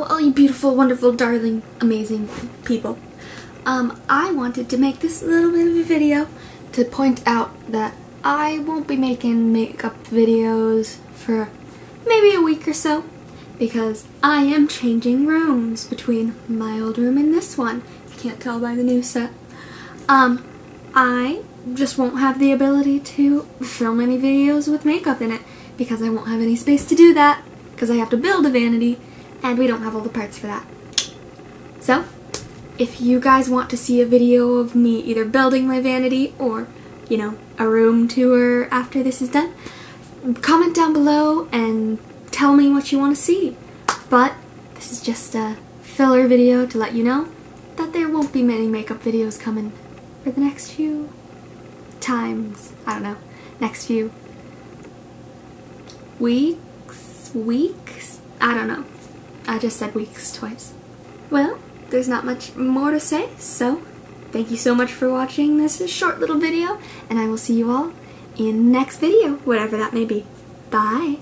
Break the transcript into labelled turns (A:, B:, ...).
A: Hello, all you beautiful, wonderful, darling, amazing people. Um, I wanted to make this little bit of a video to point out that I won't be making makeup videos for maybe a week or so because I am changing rooms between my old room and this one. You can't tell by the new set. Um, I just won't have the ability to film any videos with makeup in it because I won't have any space to do that because I have to build a vanity and we don't have all the parts for that. So, if you guys want to see a video of me either building my vanity or, you know, a room tour after this is done, comment down below and tell me what you want to see. But this is just a filler video to let you know that there won't be many makeup videos coming for the next few times. I don't know. Next few weeks? Weeks? I don't know. I just said weeks twice. Well, there's not much more to say, so thank you so much for watching this short little video, and I will see you all in the next video, whatever that may be. Bye!